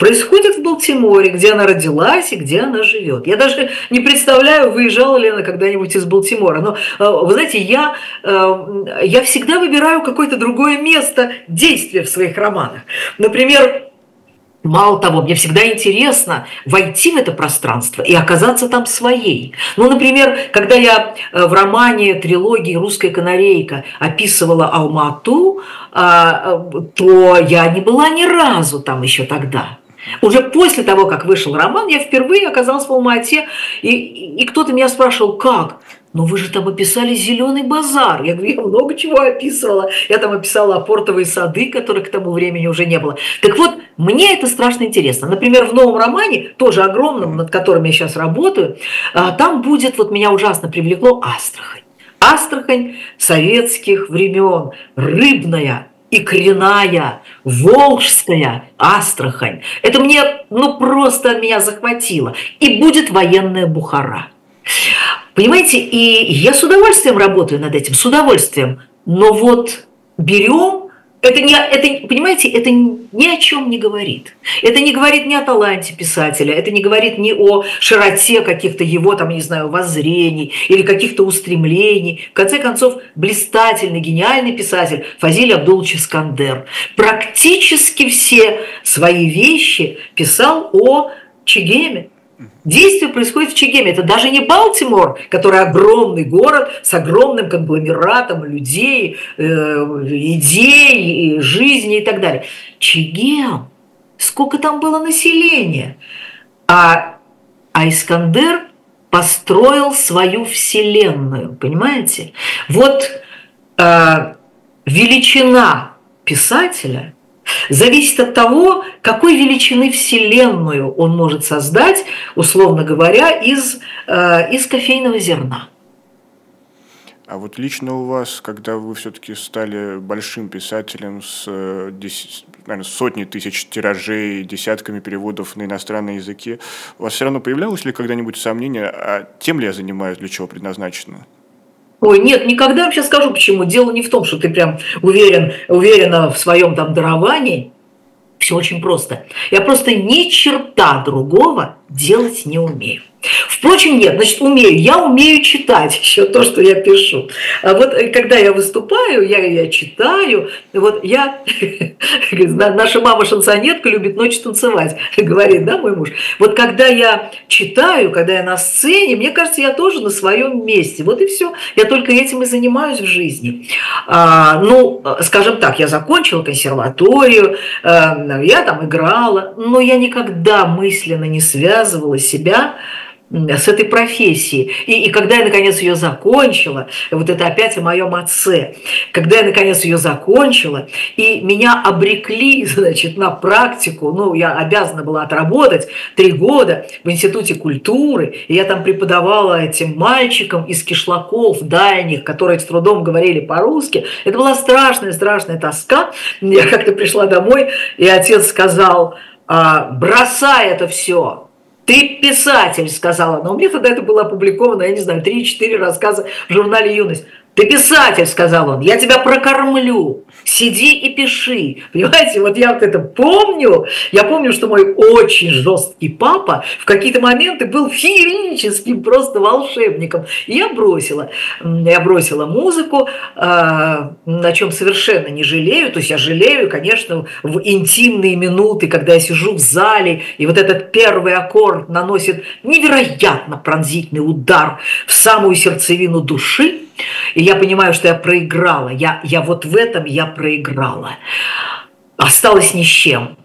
происходит в Балтиморе, где она родилась и где она живет. Я даже не представляю, выезжала ли она когда-нибудь из Балтимора. Но, э, вы знаете, я, э, я всегда выбираю какое-то другое место действия в своих романах. Например, Мало того, мне всегда интересно войти в это пространство и оказаться там своей. Ну, например, когда я э, в романе трилогии «Русская канарейка» описывала Алмату, а, э, то я не была ни разу там еще тогда. Уже после того, как вышел роман, я впервые оказалась в Алма-Ате, и, и, кто-то меня спрашивал, как? Ну вы же там описали зеленый базар. Я говорю, я много чего описывала. Я там описала апортовые сады, которых к тому времени уже не было. Так вот, мне это страшно интересно. Например, в новом романе, тоже огромном, над которым я сейчас работаю, а, там будет, вот меня ужасно привлекло, Астрахань. Астрахань советских времен, рыбная, икряная, волжская Астрахань. Это мне, ну, просто меня захватило. И будет военная Бухара. Понимаете, и я с удовольствием работаю над этим, с удовольствием. Но вот берем это не, это, понимаете, это ни о чем не говорит. Это не говорит ни о таланте писателя, это не говорит ни о широте каких-то его, там, не знаю, воззрений или каких-то устремлений. В конце концов, блистательный, гениальный писатель Фазиль Абдулович Искандер практически все свои вещи писал о Чегеме, Действие происходит в Чегеме. Это даже не Балтимор, который огромный город с огромным конгломератом людей, э, идей, жизни и так далее. Чегем. Сколько там было населения? А, а Искандер построил свою вселенную, понимаете? Вот э, величина писателя – зависит от того, какой величины Вселенную он может создать, условно говоря, из, э, из кофейного зерна. А вот лично у вас, когда вы все-таки стали большим писателем с э, наверное, сотни тысяч тиражей, десятками переводов на иностранные языки, у вас все равно появлялось ли когда-нибудь сомнение, а тем ли я занимаюсь, для чего предназначено? Ой, нет, никогда сейчас скажу почему. Дело не в том, что ты прям уверен, уверена в своем там даровании. Все очень просто. Я просто ни черта другого делать не умею. Впрочем, нет, значит, умею. Я умею читать еще то, что я пишу. А вот э, когда я выступаю, я, я читаю. Вот я, наша мама шансонетка любит ночью танцевать, говорит, да, мой муж. Вот когда я читаю, когда я на сцене, мне кажется, я тоже на своем месте. Вот и все. Я только этим и занимаюсь в жизни. А, ну, скажем так, я закончила консерваторию, а, я там играла, но я никогда мысленно не связывала себя с этой профессией. И, и когда я, наконец, ее закончила, вот это опять о моем отце, когда я, наконец, ее закончила, и меня обрекли, значит, на практику, ну, я обязана была отработать три года в Институте культуры, и я там преподавала этим мальчикам из кишлаков дальних, которые с трудом говорили по-русски. Это была страшная, страшная тоска. Я как-то пришла домой, и отец сказал, «А, бросай это все, ты писатель, сказала она. У меня тогда это было опубликовано, я не знаю, 3-4 рассказа в журнале «Юность». Ты писатель, сказал он, я тебя прокормлю, сиди и пиши. Понимаете, вот я вот это помню, я помню, что мой очень жесткий папа в какие-то моменты был феерическим просто волшебником. И я бросила, я бросила музыку, а, на чем совершенно не жалею, то есть я жалею, конечно, в интимные минуты, когда я сижу в зале, и вот этот первый аккорд наносит невероятно пронзительный удар в самую сердцевину души, и я понимаю, что я проиграла. Я, я вот в этом я проиграла. Осталась ни с чем.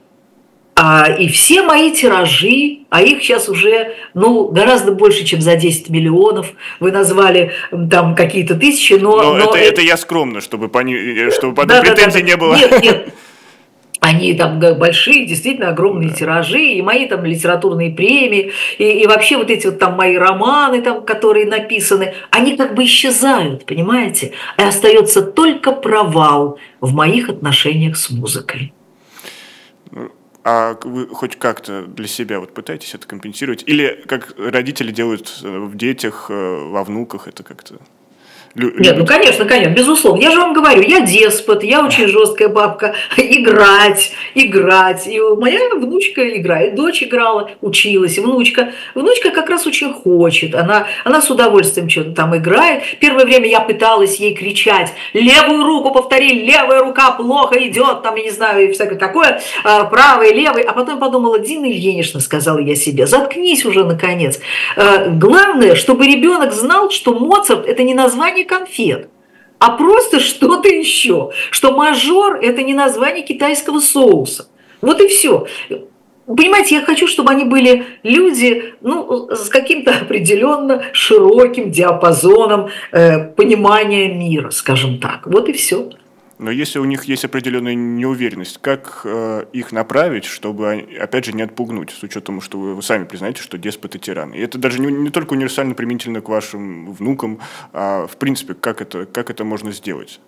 А, и все мои тиражи, а их сейчас уже ну, гораздо больше, чем за 10 миллионов. Вы назвали там какие-то тысячи, но... Но, но это, это... это я скромно, чтобы, пони... чтобы потом да, претензий да, да, не было. Нет, нет, они там большие, действительно огромные да. тиражи, и мои там литературные премии, и, и вообще вот эти вот там мои романы, там, которые написаны, они как бы исчезают, понимаете? И остается только провал в моих отношениях с музыкой. А вы хоть как-то для себя вот пытаетесь это компенсировать? Или как родители делают э, в детях, э, во внуках это как-то? Нет, ну конечно, конечно, безусловно. Я же вам говорю, я деспот, я очень жесткая бабка. Играть, играть. И моя внучка играет, дочь играла, училась, внучка. Внучка как раз очень хочет. Она, она с удовольствием что-то там играет. Первое время я пыталась ей кричать, левую руку повтори, левая рука плохо идет, там, я не знаю, и всякое такое, а, правый, левый. А потом подумала, Дина Ильинична, сказала я себе, заткнись уже наконец. А, главное, чтобы ребенок знал, что Моцарт – это не название конфет, а просто что-то еще. Что мажор – это не название китайского соуса. Вот и все. Понимаете, я хочу, чтобы они были люди ну, с каким-то определенно широким диапазоном э, понимания мира, скажем так. Вот и все. Но если у них есть определенная неуверенность, как э, их направить, чтобы, опять же, не отпугнуть, с учетом, что вы, вы сами признаете, что деспот и тиран. И это даже не, не только универсально применительно к вашим внукам, а в принципе, как это, как это можно сделать?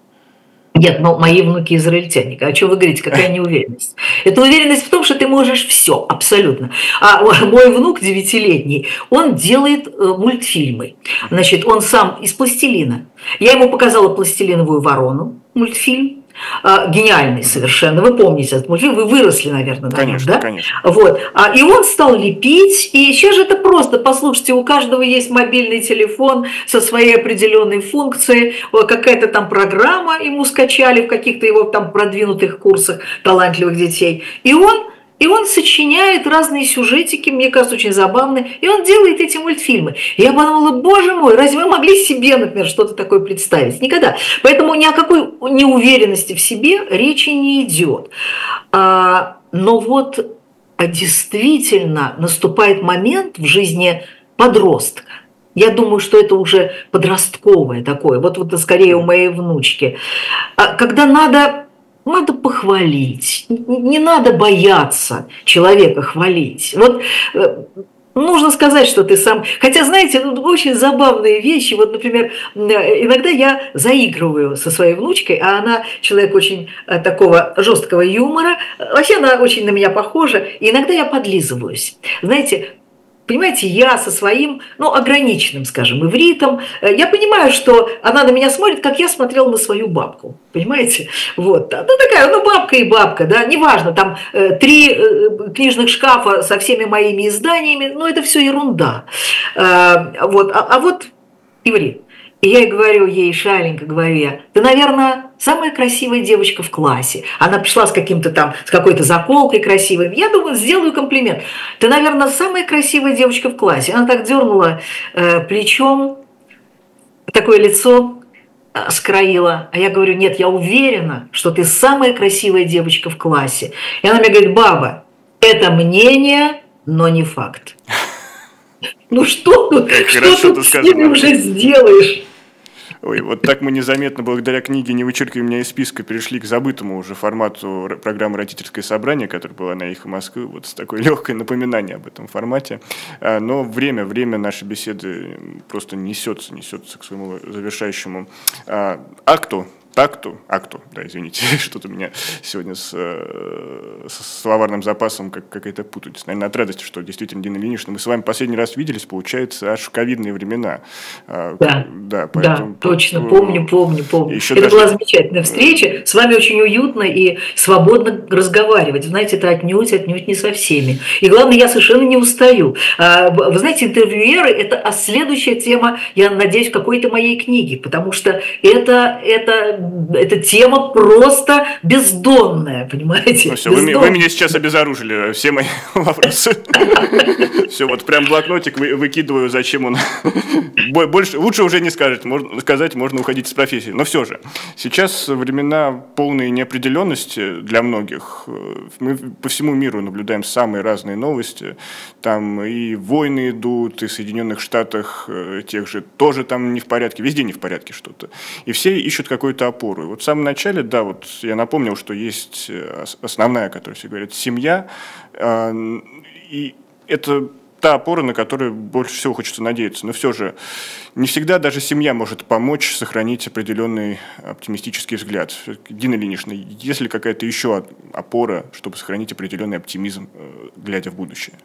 Нет, но мои внуки израильтяне. О чем вы говорите? Какая неуверенность? Это уверенность в том, что ты можешь все, абсолютно. А мой внук девятилетний, он делает э, мультфильмы. Значит, он сам из пластилина. Я ему показала пластилиновую ворону, мультфильм. А, гениальный совершенно. Вы помните этот мультфильм, вы выросли, наверное, на конечно, нем, да? Конечно, Вот. А, и он стал лепить, и сейчас же это просто, послушайте, у каждого есть мобильный телефон со своей определенной функцией, какая-то там программа ему скачали в каких-то его там продвинутых курсах талантливых детей, и он и он сочиняет разные сюжетики, мне кажется, очень забавные, и он делает эти мультфильмы. И я подумала, боже мой, разве вы могли себе, например, что-то такое представить? Никогда. Поэтому ни о какой неуверенности в себе речи не идет. А, но вот а действительно наступает момент в жизни подростка, я думаю, что это уже подростковое такое, вот, вот скорее у моей внучки, а, когда надо надо похвалить, не надо бояться человека хвалить. Вот э, Нужно сказать, что ты сам... Хотя, знаете, ну, очень забавные вещи. Вот, например, иногда я заигрываю со своей внучкой, а она человек очень э, такого жесткого юмора. Вообще она очень на меня похожа. И иногда я подлизываюсь. Знаете, Понимаете, я со своим, ну, ограниченным, скажем, ивритом, э, я понимаю, что она на меня смотрит, как я смотрел на свою бабку, понимаете? Вот, ну, такая, ну, бабка и бабка, да, неважно, там э, три э, книжных шкафа со всеми моими изданиями, ну, это все ерунда. Вот, а, а вот иврит. И я говорю ей, шаленько говорю я, ты, наверное, самая красивая девочка в классе. Она пришла с каким-то там, с какой-то заколкой красивой. Я думаю, сделаю комплимент. Ты, наверное, самая красивая девочка в классе. Она так дернула э, плечом, такое лицо э, скроила. А я говорю, нет, я уверена, что ты самая красивая девочка в классе. И она мне говорит, баба, это мнение, но не факт. Ну что тут, что тут с ними уже сделаешь? Ой, вот так мы незаметно, благодаря книге «Не вычеркивай меня из списка», перешли к забытому уже формату программы «Родительское собрание», которая была на их Москвы, вот с такой легкой напоминание об этом формате. А, но время, время нашей беседы просто несется, несется к своему завершающему а, акту такту, акту, да, извините, что-то у меня сегодня с, э, с словарным запасом как, какая-то путаница. Наверное, от радости, что действительно, Дина Ильинична, мы с вами последний раз виделись, получается, аж в ковидные времена. А, да, да, поэтому, да точно, помню, помню, помню. Еще это даже... была замечательная встреча, с вами очень уютно и свободно разговаривать. Знаете, это отнюдь, отнюдь не со всеми. И главное, я совершенно не устаю. А, вы знаете, интервьюеры – это а следующая тема, я надеюсь, какой-то моей книги, потому что это, это эта тема просто бездонная, понимаете? Ну все, вы, вы меня сейчас обезоружили, все мои вопросы. Все, вот прям блокнотик выкидываю, зачем он... Больше, лучше уже не скажет, можно сказать, можно уходить из профессии. Но все же, сейчас времена полной неопределенности для многих. Мы по всему миру наблюдаем самые разные новости. Там и войны идут, и в Соединенных Штатах э, тех же тоже там не в порядке, везде не в порядке что-то. И все ищут какой-то опору. И вот в самом начале, да, вот я напомнил, что есть э, основная, которая все говорят, семья, а, и это та опора, на которую больше всего хочется надеяться. Но все же не всегда даже семья может помочь сохранить определенный оптимистический взгляд. Дина Ильинична, есть ли какая-то еще опора, чтобы сохранить определенный оптимизм, э, глядя в будущее?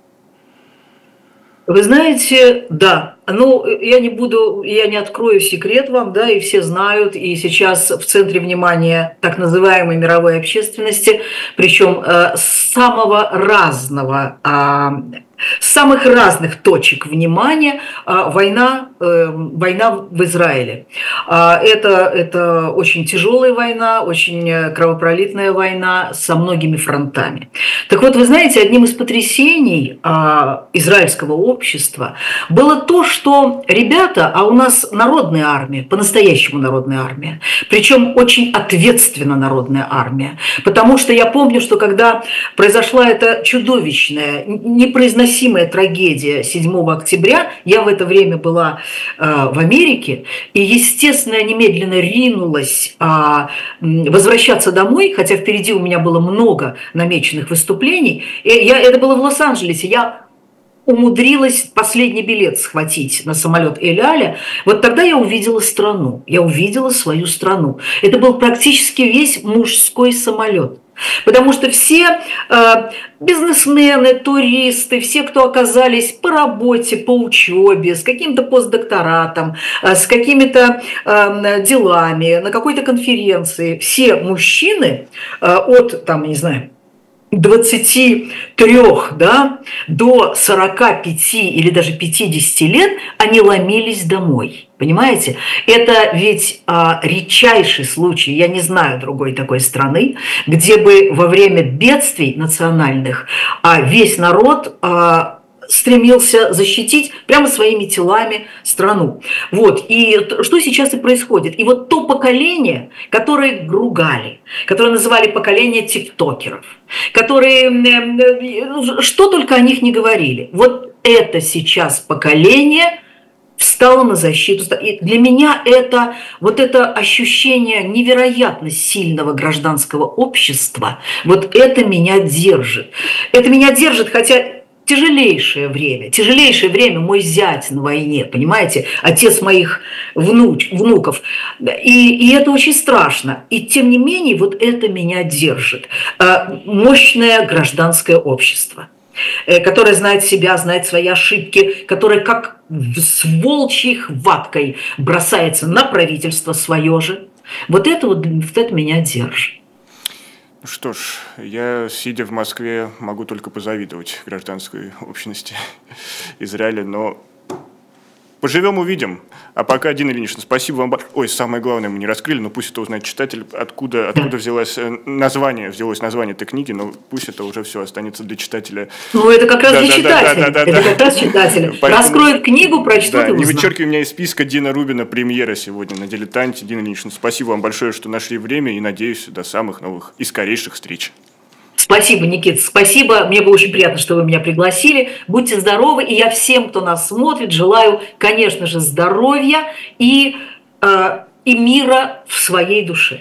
Вы знаете, да. Ну, я не буду, я не открою секрет вам, да, и все знают, и сейчас в центре внимания так называемой мировой общественности, причем э, самого разного э, с самых разных точек внимания а, война, э, война в Израиле. А, это, это очень тяжелая война, очень э, кровопролитная война со многими фронтами. Так вот, вы знаете, одним из потрясений а, израильского общества было то, что ребята, а у нас народная армия, по-настоящему народная армия, причем очень ответственно народная армия, потому что я помню, что когда произошла эта чудовищная, непроизносимая трагедия 7 октября, я в это время была э, в Америке, и, естественно, я немедленно ринулась э, возвращаться домой, хотя впереди у меня было много намеченных выступлений. И я, это было в Лос-Анджелесе. Я умудрилась последний билет схватить на самолет Эль-Аля, вот тогда я увидела страну, я увидела свою страну. Это был практически весь мужской самолет. Потому что все э, бизнесмены, туристы, все, кто оказались по работе, по учебе, с каким-то постдокторатом, э, с какими-то э, делами, на какой-то конференции, все мужчины э, от, там, не знаю, 23 да, до 45 или даже 50 лет они ломились домой. Понимаете? Это ведь а, редчайший случай, я не знаю другой такой страны, где бы во время бедствий национальных а, весь народ а, стремился защитить прямо своими телами страну. Вот. И что сейчас и происходит. И вот то поколение, которое ругали, которое называли поколение тиктокеров, которые что только о них не говорили. Вот это сейчас поколение встала на защиту. И для меня это вот это ощущение невероятно сильного гражданского общества, вот это меня держит. Это меня держит, хотя тяжелейшее время, тяжелейшее время мой зять на войне, понимаете, отец моих внуч, внуков. И, и это очень страшно. И тем не менее, вот это меня держит. Э, мощное гражданское общество э, которое знает себя, знает свои ошибки, которое как с волчьей хваткой бросается на правительство свое же. Вот это вот, вот это меня держит. Что ж, я, сидя в Москве, могу только позавидовать гражданской общности Израиля, но Поживем, увидим. А пока, Дина Ильинична, спасибо вам. Ой, самое главное мы не раскрыли, но пусть это узнает читатель, откуда, откуда взялось э, название, взялось название этой книги, но пусть это уже все останется для читателя. Ну, это как раз да, для да, читателя. Да, это как раз читатель. Поэтому, Раскроет книгу, прочтут да, и Не вычеркивай меня из списка Дина Рубина, премьера сегодня на «Дилетанте». Дина Ильинична, спасибо вам большое, что нашли время, и надеюсь, до самых новых и скорейших встреч. Спасибо, Никит, спасибо. Мне было очень приятно, что вы меня пригласили. Будьте здоровы. И я всем, кто нас смотрит, желаю, конечно же, здоровья и, э, и мира в своей душе.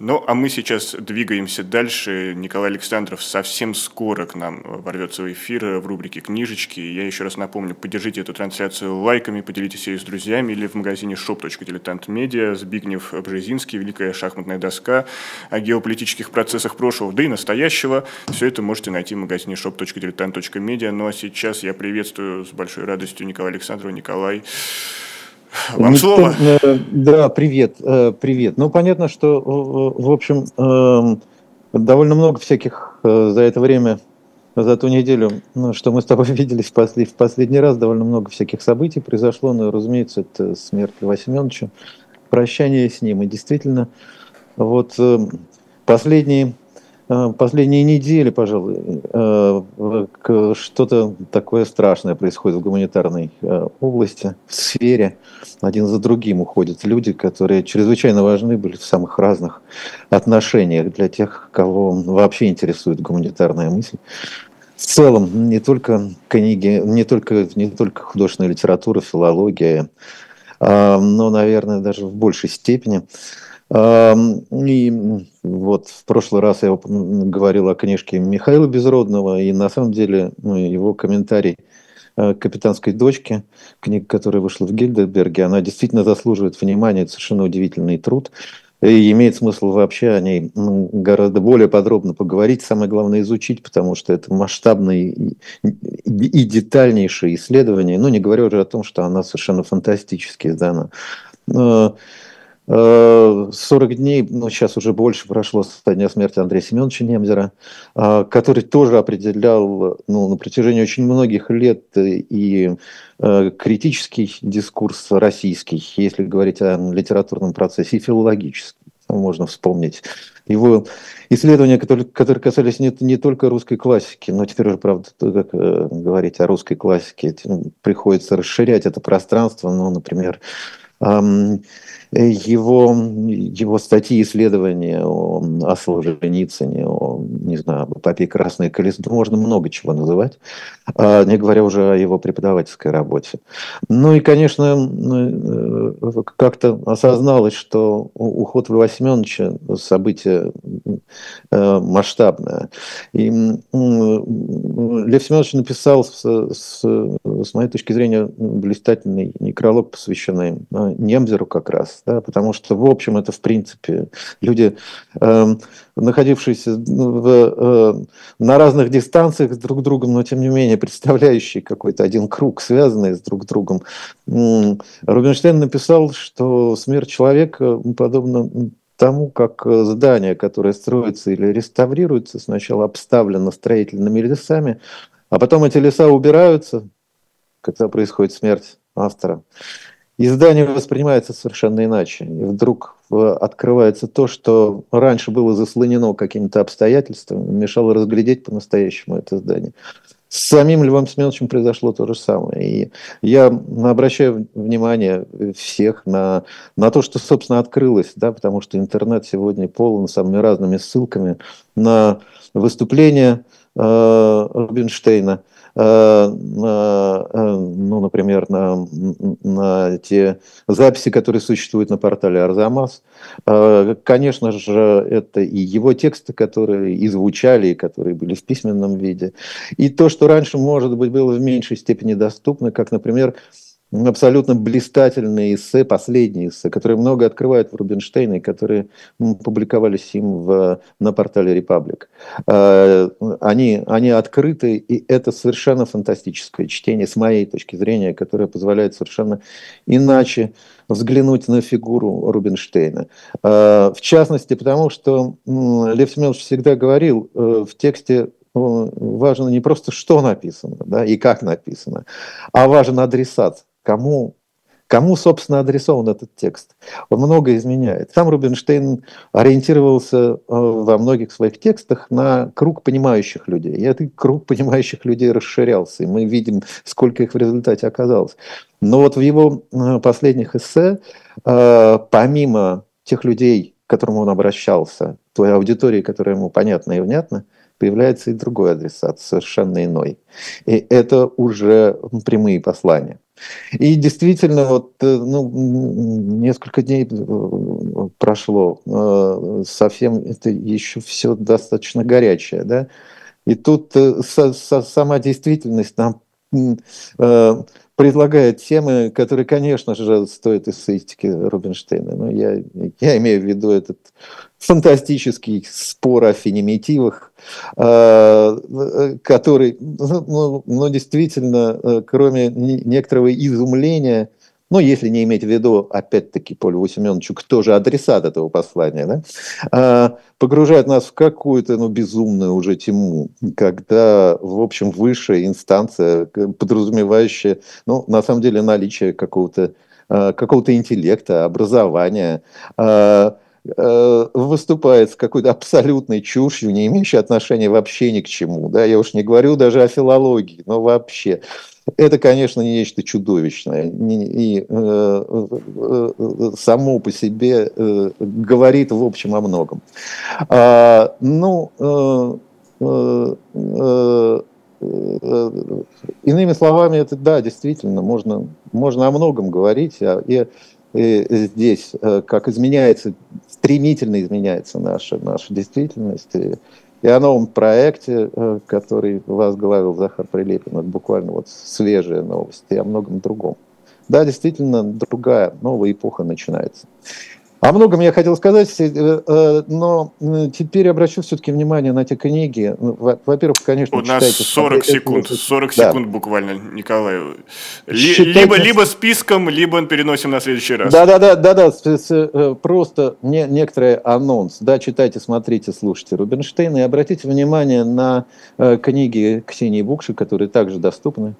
Ну, а мы сейчас двигаемся дальше. Николай Александров совсем скоро к нам ворвется в эфир в рубрике «Книжечки». Я еще раз напомню, поддержите эту трансляцию лайками, поделитесь ее с друзьями или в магазине shop.diletant.media. Збигнев Бжезинский, «Великая шахматная доска» о геополитических процессах прошлого, да и настоящего. Все это можете найти в магазине shop.diletant.media. Ну, а сейчас я приветствую с большой радостью Николая Александрова. Николай, вам ну, слово. Э, да, привет, э, привет. Ну, понятно, что, в общем, эм, довольно много всяких э, за это время, за ту неделю, ну, что мы с тобой виделись в, послед, в последний раз, довольно много всяких событий произошло. Но, разумеется, это смерть Льва Семеновича, прощание с ним. И действительно, вот последние Э, последние недели, пожалуй, э, что-то такое страшное происходит в гуманитарной э, области, в сфере. Один за другим уходят люди, которые чрезвычайно важны были в самых разных отношениях для тех, кого вообще интересует гуманитарная мысль. В целом, не только книги, не только, не только художественная литература, филология, но, наверное, даже в большей степени – и вот в прошлый раз я говорил о книжке Михаила Безродного, и на самом деле ну, его комментарий э, «Капитанской дочке», книга, которая вышла в Гильдерберге, она действительно заслуживает внимания, это совершенно удивительный труд. И имеет смысл вообще о ней гораздо более подробно поговорить, самое главное изучить, потому что это масштабное и, детальнейшее исследование, ну не говоря уже о том, что она совершенно фантастически издана. 40 дней, ну сейчас уже больше прошло со дня смерти Андрея Семеновича Немзера, который тоже определял ну, на протяжении очень многих лет и критический дискурс российский, если говорить о литературном процессе, и филологический. Можно вспомнить его исследования, которые, касались не, не только русской классики, но теперь уже, правда, как э, говорить о русской классике, приходится расширять это пространство, ну, например, его, его статьи, исследования о, о Солженицыне, о, не знаю, об эпопее «Красное колесо», можно много чего называть, а, не говоря уже о его преподавательской работе. Ну и, конечно, э, как-то осозналось, что уход Льва Семеновича – событие э, масштабное. И Лев Семенович написал, с, с, с моей точки зрения, блистательный некролог, посвященный э, Немзеру как раз, да, потому что, в общем, это, в принципе, люди, э, находившиеся в, э, на разных дистанциях с друг другом, но, тем не менее, представляющие какой-то один круг, связанные с друг другом. Рубинштейн написал, что смерть человека подобна тому, как здание, которое строится или реставрируется, сначала обставлено строительными лесами, а потом эти леса убираются, когда происходит смерть автора. Издание воспринимается совершенно иначе. И вдруг открывается то, что раньше было заслонено какими-то обстоятельствами, мешало разглядеть по-настоящему это здание. С самим Львом Семеновичем произошло то же самое. И я обращаю внимание всех на, на то, что, собственно, открылось, да, потому что интернет сегодня полон самыми разными ссылками на выступления э, Рубинштейна, ну, например, на, на те записи, которые существуют на портале Арзамас. Э, конечно же, это и его тексты, которые и звучали, и которые были в письменном виде. И то, что раньше, может быть, было в меньшей степени доступно, как, например, абсолютно блистательные эссе, последние эссе, которые много открывают в Рубинштейне, которые публиковались им в, на портале Репаблик. Они, они открыты, и это совершенно фантастическое чтение, с моей точки зрения, которое позволяет совершенно иначе взглянуть на фигуру Рубинштейна. А, в частности, потому что Лев Семенович всегда говорил, э, в тексте важно не просто что написано да, и как написано, а важен адресат кому, кому, собственно, адресован этот текст. Он много изменяет. Сам Рубинштейн ориентировался э, во многих своих текстах на круг понимающих людей. И этот круг понимающих людей расширялся, и мы видим, сколько их в результате оказалось. Но вот в его э, последних эссе, э, помимо тех людей, к которым он обращался, той аудитории, которая ему понятна и внятна, появляется и другой адресат, совершенно иной. И это уже прямые послания. И действительно, вот э, ну, несколько дней э, прошло, э, совсем это еще все достаточно горячее, да, и тут сама действительность нам предлагает темы, которые, конечно же, стоят эссеистики Рубинштейна. Но я, я имею в виду этот фантастический спор о фенимитивах, э, который, ну, ну, действительно, э, кроме некоторого изумления, ну, если не иметь в виду, опять-таки, Полю Семеновичу, кто же адресат этого послания, да, а, погружает нас в какую-то, ну, безумную уже тему, когда, в общем, высшая инстанция, подразумевающая, ну, на самом деле, наличие какого-то какого-то интеллекта, образования, Э, выступает с какой-то абсолютной чушью, не имеющей отношения вообще ни к чему. Да? Я уж не говорю даже о филологии, но вообще. Это, конечно, нечто чудовищное. И э, э, само по себе э, говорит, в общем, о многом. А, ну, э, э, э, Иными словами, это да, действительно, можно, можно о многом говорить, а, и здесь, э, как изменяется, стремительно изменяется наша, наша действительность. И, о новом проекте, э, который возглавил Захар Прилепин, это буквально вот свежая новость, и о многом другом. Да, действительно, другая, новая эпоха начинается. О многом я хотел сказать, э, э, но теперь обращу все-таки внимание на те книги. Ну, во-первых, конечно, У нас 40 секунд, 40 да. секунд буквально, Николай. Читайте... Либо, либо списком, либо переносим на следующий раз. Да, да, да, да, да. Э, просто не, некоторый анонс. Да, читайте, смотрите, слушайте Рубинштейна и обратите внимание на книги Ксении Букши, которые также доступны.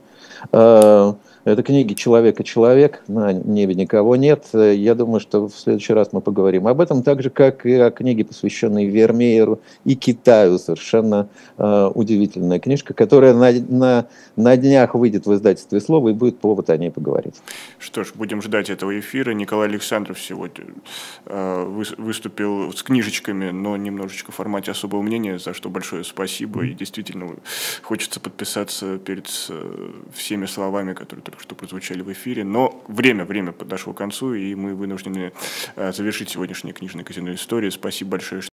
Это книги «Человек и человек», на небе никого нет. Я думаю, что в следующий раз мы поговорим об этом, так же, как и о книге, посвященной Вермееру и Китаю. Совершенно э, удивительная книжка, которая на, на, на днях выйдет в издательстве «Слово» и будет повод о ней поговорить. Что ж, будем ждать этого эфира. Николай Александров сегодня э, выступил с книжечками, но немножечко в формате особого мнения, за что большое спасибо. И действительно хочется подписаться перед э, всеми словами, которые только что прозвучали в эфире. Но время, время подошло к концу, и мы вынуждены э, завершить сегодняшнее книжное казино истории. Спасибо большое,